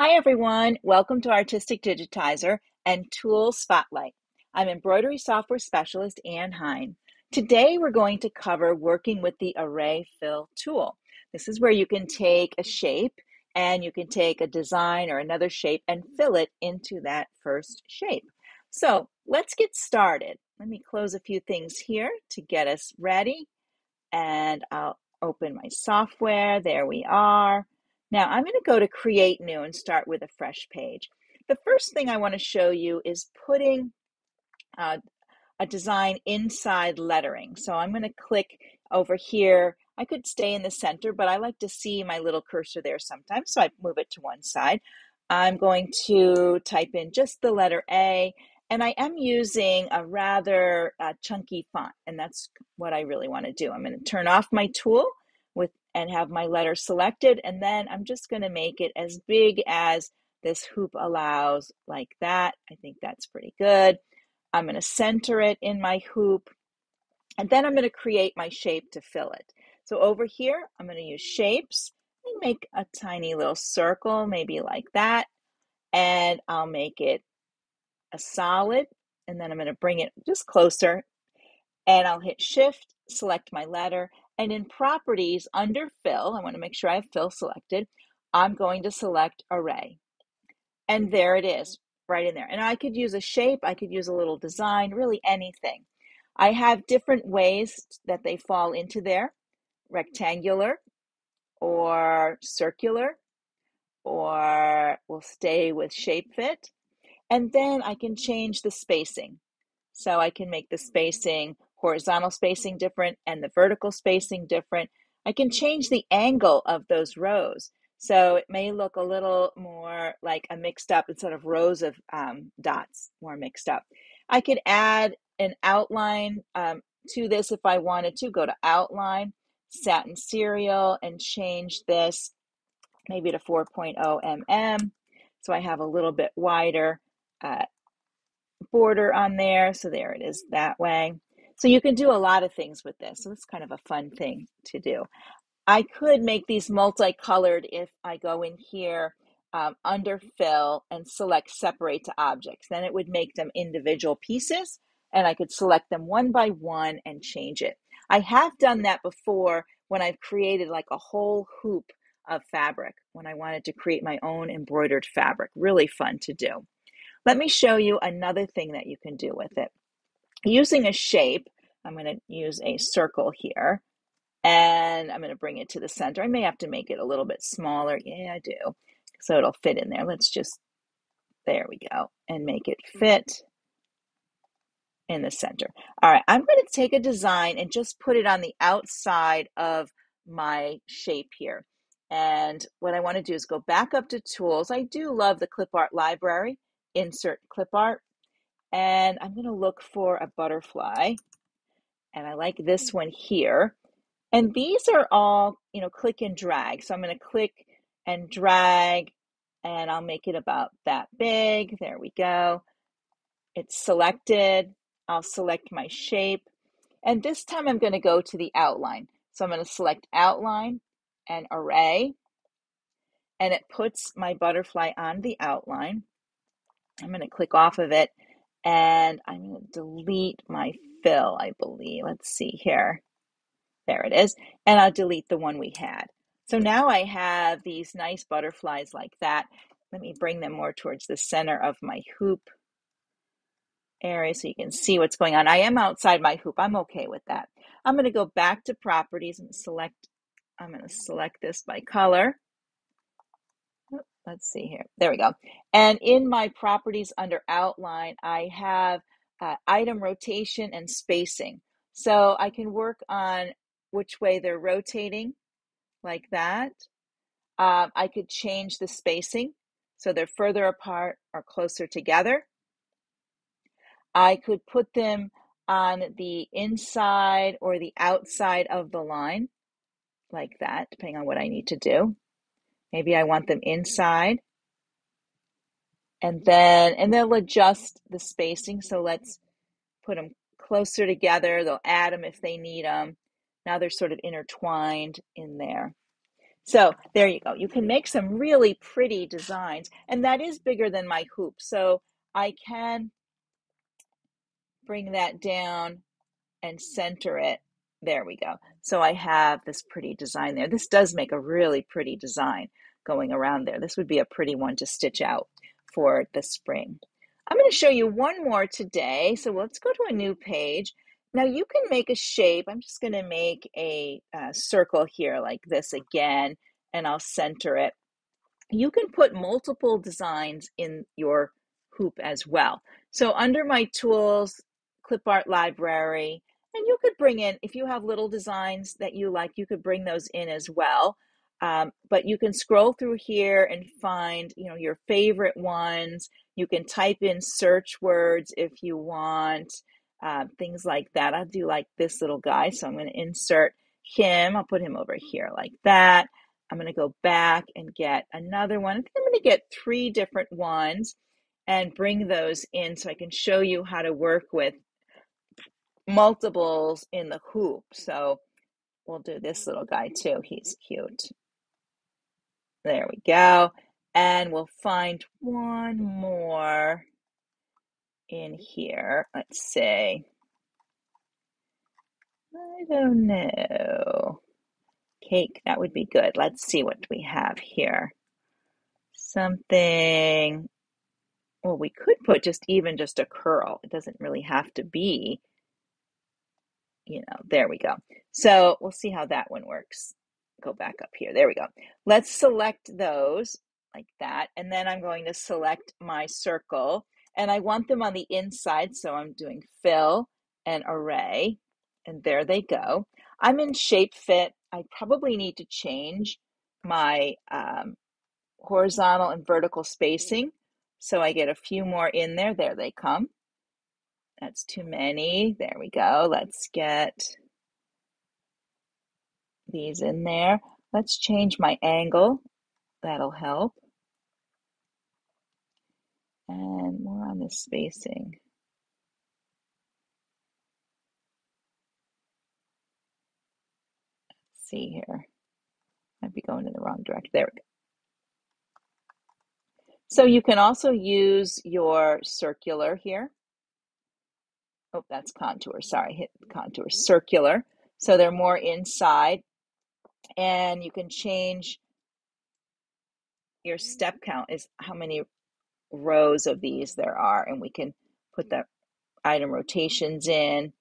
Hi, everyone. Welcome to Artistic Digitizer and Tool Spotlight. I'm embroidery software specialist Anne Hein. Today, we're going to cover working with the Array Fill tool. This is where you can take a shape and you can take a design or another shape and fill it into that first shape. So let's get started. Let me close a few things here to get us ready. And I'll open my software. There we are. Now I'm going to go to create new and start with a fresh page. The first thing I want to show you is putting uh, a design inside lettering. So I'm going to click over here. I could stay in the center, but I like to see my little cursor there sometimes, so I move it to one side. I'm going to type in just the letter A, and I am using a rather uh, chunky font, and that's what I really want to do. I'm going to turn off my tool with and have my letter selected. And then I'm just going to make it as big as this hoop allows like that. I think that's pretty good. I'm going to center it in my hoop. And then I'm going to create my shape to fill it. So over here, I'm going to use shapes and make a tiny little circle, maybe like that. And I'll make it a solid. And then I'm going to bring it just closer. And I'll hit shift, select my letter, and in properties under fill, I want to make sure I have fill selected. I'm going to select array. And there it is, right in there. And I could use a shape, I could use a little design, really anything. I have different ways that they fall into there rectangular or circular, or we'll stay with shape fit. And then I can change the spacing. So I can make the spacing horizontal spacing different and the vertical spacing different. I can change the angle of those rows. So it may look a little more like a mixed up instead of rows of um, dots, more mixed up. I could add an outline um, to this if I wanted to. Go to outline, satin serial, and change this maybe to 4.0 mm. So I have a little bit wider uh, border on there. So there it is that way. So you can do a lot of things with this. So it's kind of a fun thing to do. I could make these multicolored if I go in here um, under fill and select separate to objects. Then it would make them individual pieces and I could select them one by one and change it. I have done that before when I've created like a whole hoop of fabric when I wanted to create my own embroidered fabric. Really fun to do. Let me show you another thing that you can do with it using a shape, I'm going to use a circle here and I'm going to bring it to the center. I may have to make it a little bit smaller. Yeah, I do. So it'll fit in there. Let's just, there we go, and make it hmm. fit in the center. All right, I'm going to take a design and just put it on the outside of my shape here. And what I want to do is go back up to tools. I do love the clip art library, insert clip art, and I'm going to look for a butterfly. And I like this mm. one here. And these are all, you know, click and drag. So I'm going to click and drag and I'll make it about that big. There we go. It's selected. I'll select my shape. And this time I'm going to go to the outline. So I'm going to select outline and array. And it puts my butterfly on the outline. I'm going to click off of it and I'm going to delete my fill, I believe. Let's see here. There it is. And I'll delete the one we had. So now I have these nice butterflies like that. Let me bring them more towards the center of my hoop area so you can see what's going on. I am outside my hoop. I'm okay with that. I'm going to go back to properties and select, I'm going to select this by color let's see here. There we go. And in my properties under outline, I have uh, item rotation and spacing. So I can work on which way they're rotating like that. Um, I could change the spacing so they're further apart or closer together. I could put them on the inside or the outside of the line like that, depending on what I need to do. Maybe I want them inside. And then, and they'll adjust the spacing. So let's put them closer together. They'll add them if they need them. Now they're sort of intertwined in there. So there you go. You can make some really pretty designs, and that is bigger than my hoop. So I can bring that down and center it. There we go. So I have this pretty design there. This does make a really pretty design going around there. This would be a pretty one to stitch out for the spring. I'm going to show you one more today. So let's go to a new page. Now you can make a shape. I'm just going to make a, a circle here like this again, and I'll center it you can put multiple designs in your hoop as well. So under my tools, clip art library, and you could bring in, if you have little designs that you like, you could bring those in as well. Um, but you can scroll through here and find, you know, your favorite ones. You can type in search words if you want, uh, things like that. I'll do like this little guy. So I'm going to insert him. I'll put him over here like that. I'm going to go back and get another one. I think I'm going to get three different ones and bring those in so I can show you how to work with multiples in the hoop. So we'll do this little guy too. He's cute. There we go. And we'll find one more in here. Let's see. I don't know cake. That would be good. Let's see what we have here. Something, well, we could put just even just a curl. It doesn't really have to be, you know, there we go. So we'll see how that one works. Go back up here. There we go. Let's select those like that. And then I'm going to select my circle and I want them on the inside. So I'm doing fill and array and there they go. I'm in shape fit. I probably need to change my um, horizontal and vertical spacing. So I get a few more in there. There they come. That's too many. There we go. Let's get these in there. Let's change my angle. That'll help. And more on the spacing. Let's see here. I'd be going in the wrong direction. There we go. So you can also use your circular here. Oh, that's contour. Sorry, hit contour. Circular. So they're more inside. And you can change your step count is how many rows of these there are. And we can put the item rotations in,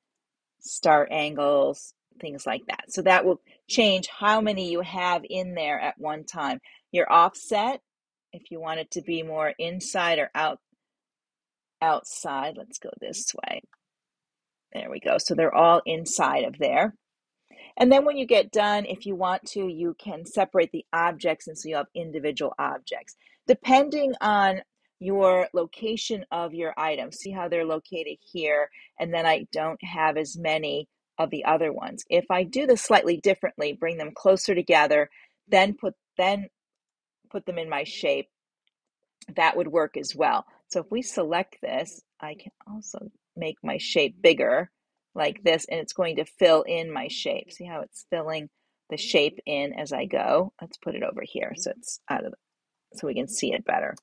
start angles, things like that. So that will change how many you have in there at one time. Your offset if you want it to be more inside or out outside, let's go this way. There we go. So they're all inside of there. And then when you get done, if you want to, you can separate the objects and so you have individual objects. Depending on your location of your items, see how they're located here, and then I don't have as many of the other ones. If I do this slightly differently, bring them closer together, then put then put them in my shape, that would work as well. So if we select this, I can also make my shape bigger like this, and it's going to fill in my shape. See how it's filling the shape in as I go? Let's put it over here so it's out of, the, so we can see it better.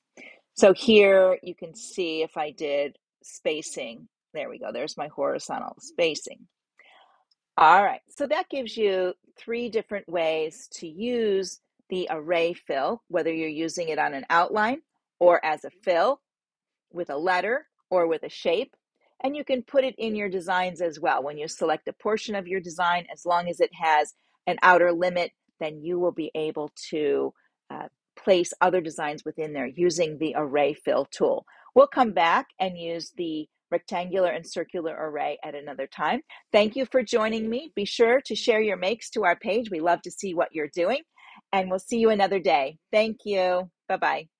So here you can see if I did spacing, there we go, there's my horizontal spacing. All right, so that gives you three different ways to use the array fill, whether you're using it on an outline or as a fill with a letter or with a shape. And you can put it in your designs as well. When you select a portion of your design, as long as it has an outer limit, then you will be able to uh, place other designs within there using the array fill tool. We'll come back and use the rectangular and circular array at another time. Thank you for joining me. Be sure to share your makes to our page. We love to see what you're doing and we'll see you another day. Thank you. Bye bye.